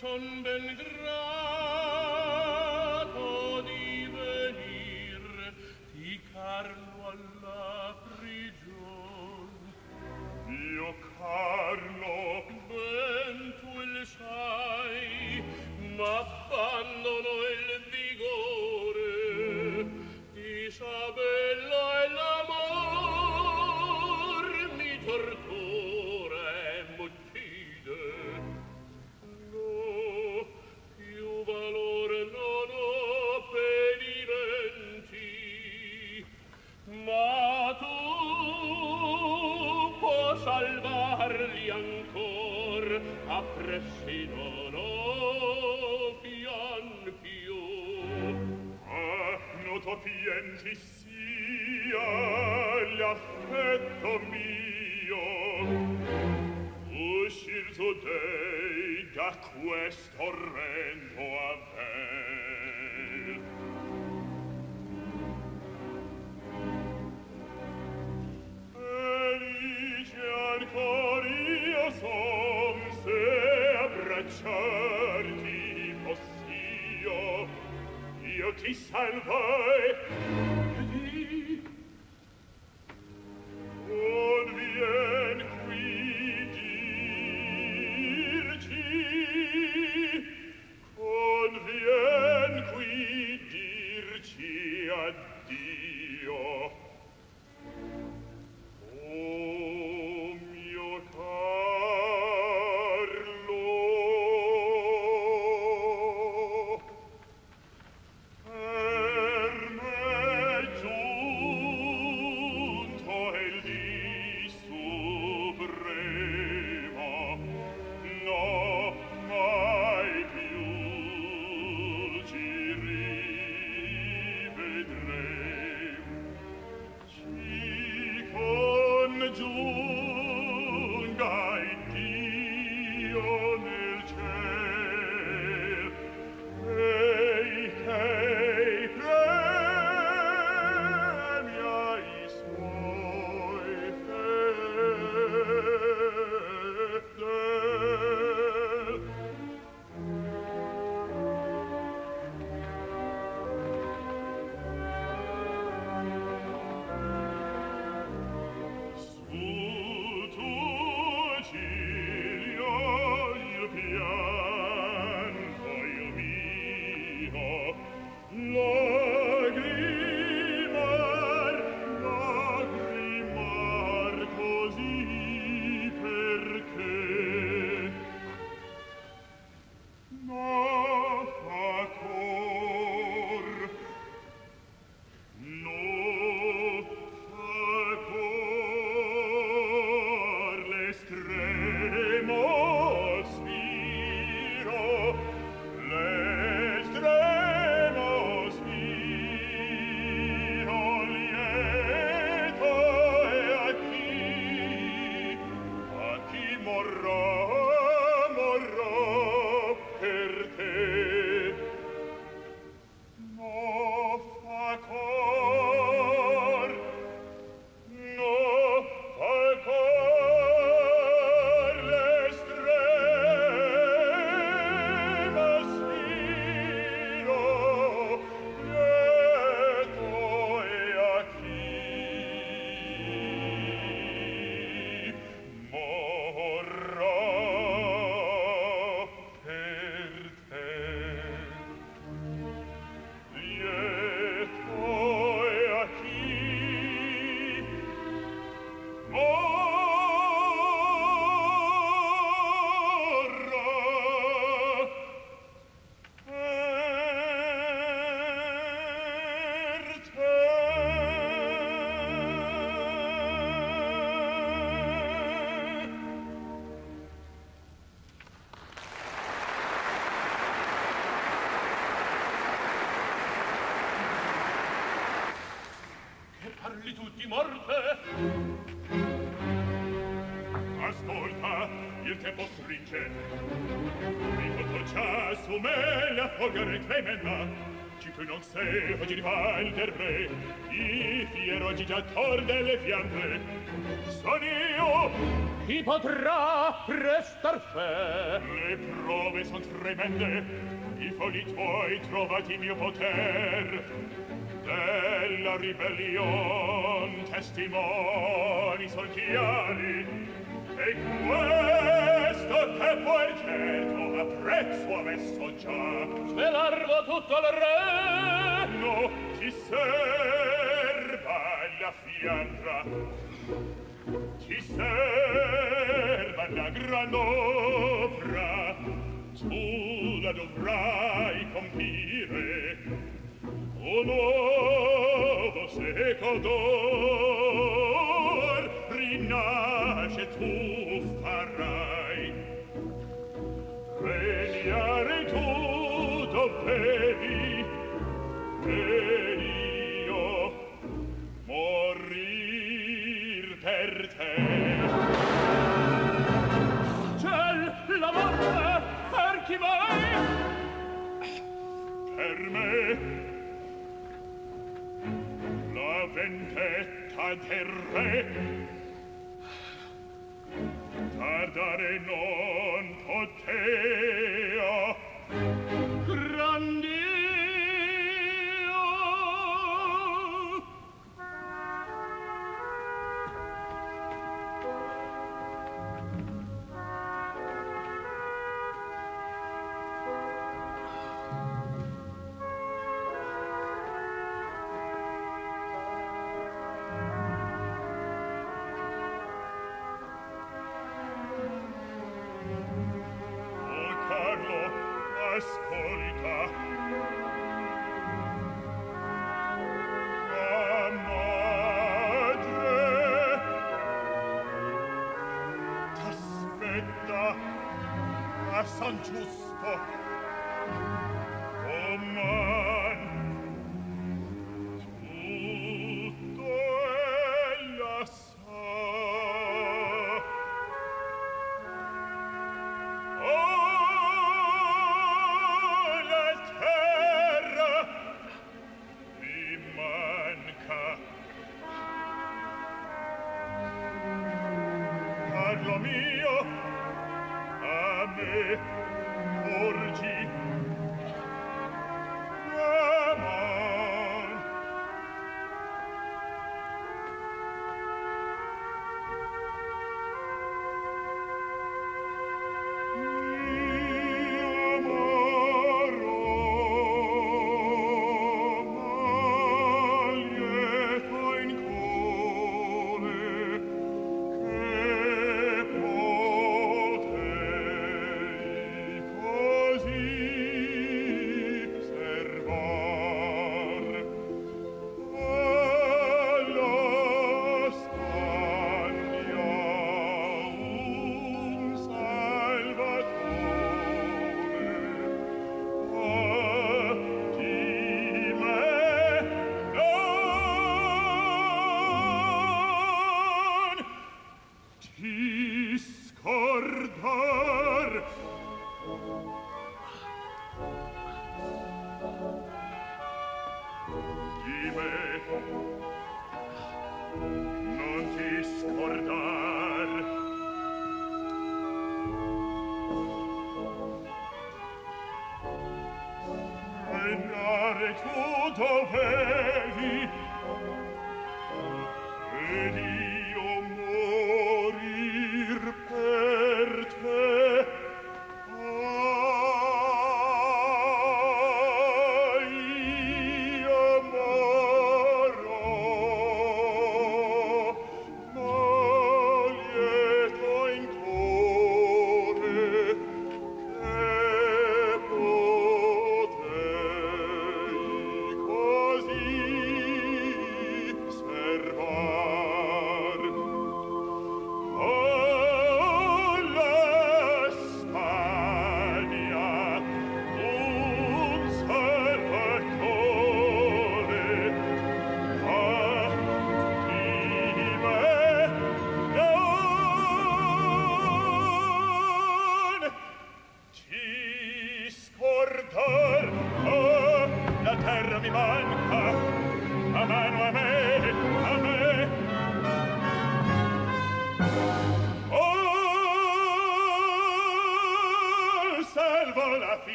schon den crescinono pianchio ah noto pianti questo regno chi salvò di morte. Ascolta il tempo stringe. Mi conto già su me la fogare tremenda ci tu non sei oggi rival del re. I fiero oggi già tor delle fiamme. Son io chi potrà restar fe? Le prove son tremende. I foli tuoi trovati mio poter della ribellion testimoni soldieri e questo che poi certo apprezzo avesso già. Svelarvo tutto al re no ci serva la fiandra. Chi serva la gran opra tu la dovrai compire o nuovo secodor rinasce tu farai. Regnare tu dovevi e io morir per te. Ciel la morte per chi vai per me la vendetta del re tardare non potei giusto.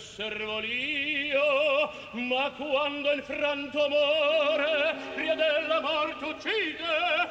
servolio ma quando il franto amore, pria della morte uccide,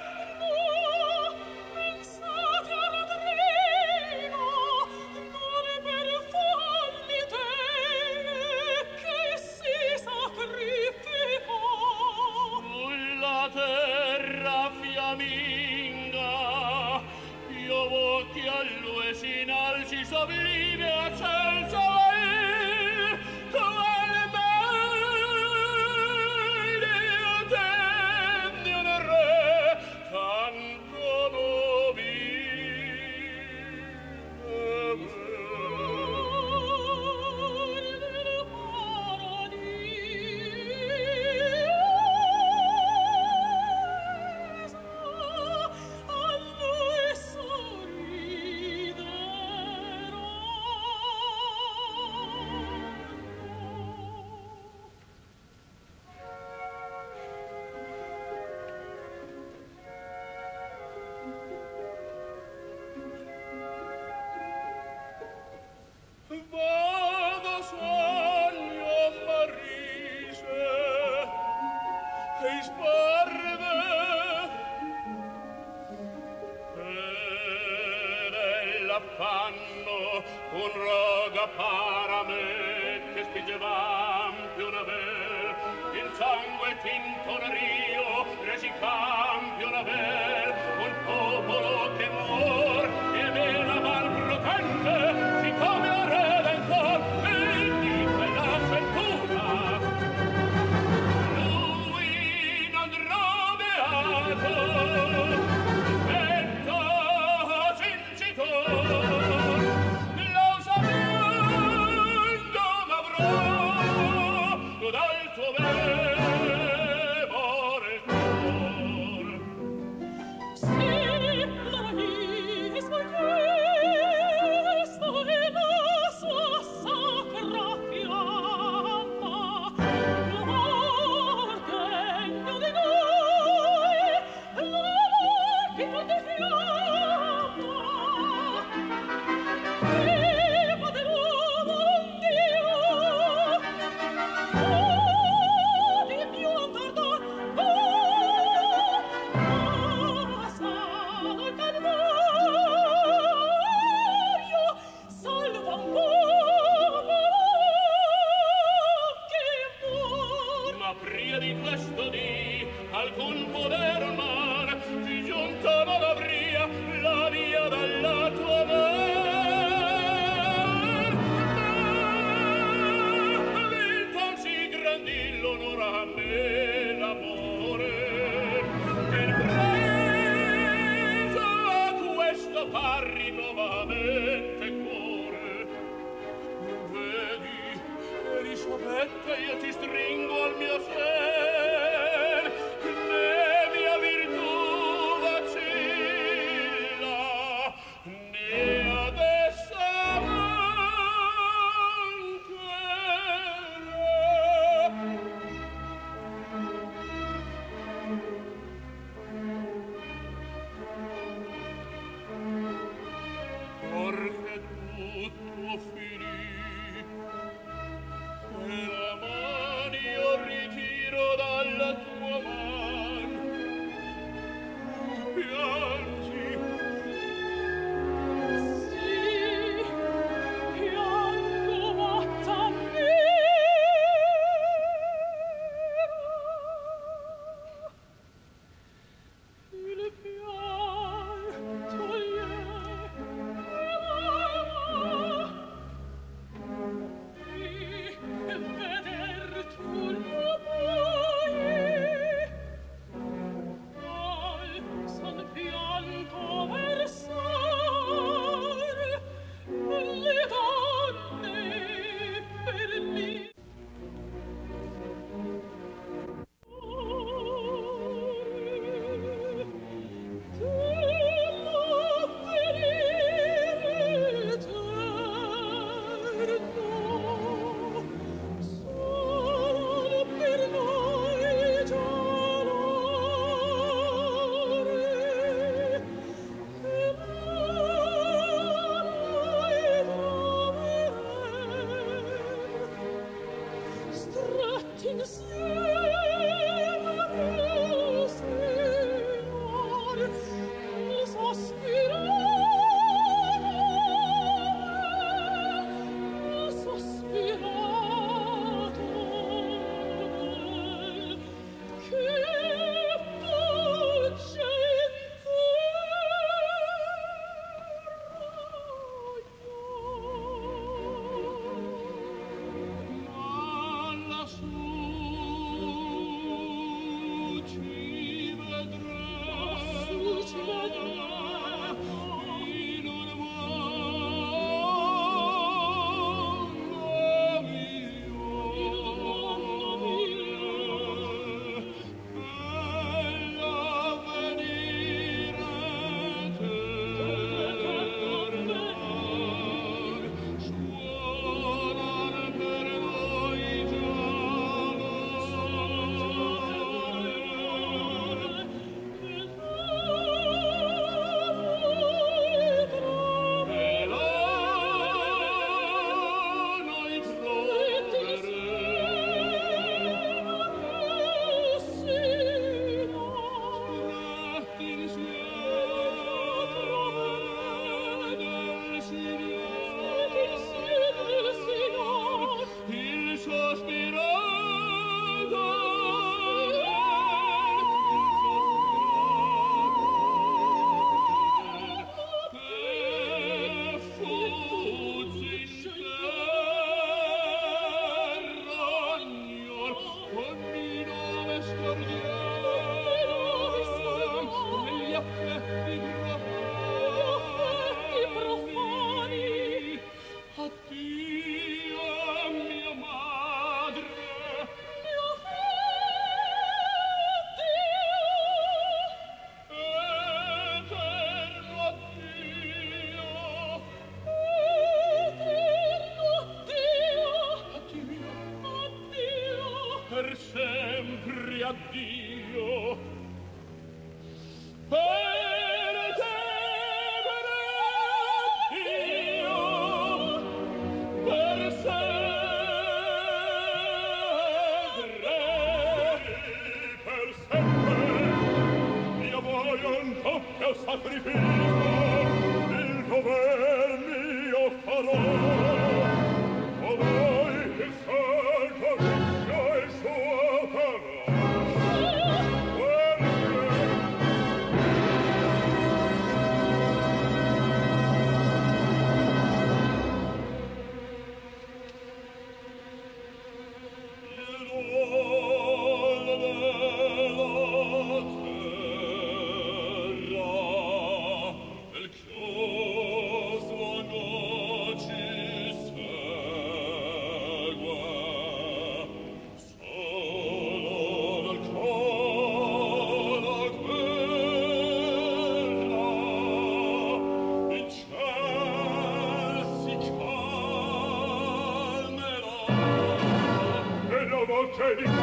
Schädel.